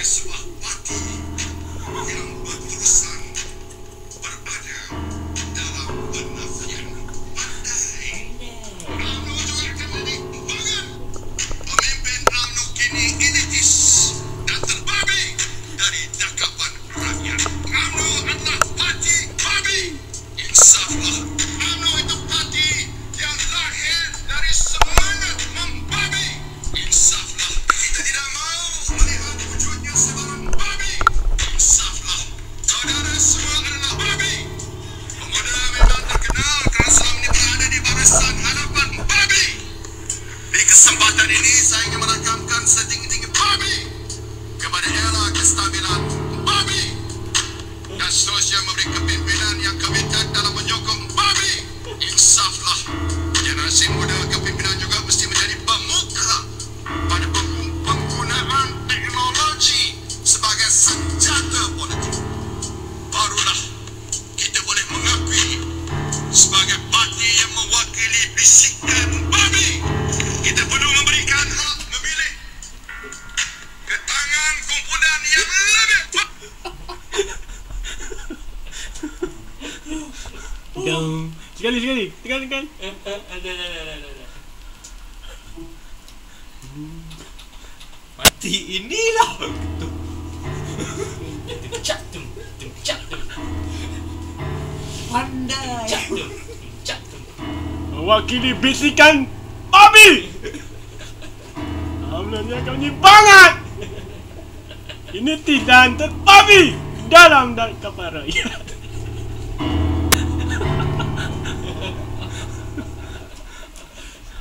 pessoa arrumada. Kesempatan ini saya ingin bisikan babi kita perlu memberikan hak memilih ke tangan kumpulan yang lebih Dong. Sekali sekali. Tekan tekan. Eh ada ada ada ada. Mati inilah. Tung cak tung tung cak tung. Pandai. Cak tung mewakili bisikan Bobby. Amalannya kau ni banget. Ini tidak tetapi dalam dan kepala.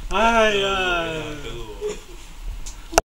Ayah.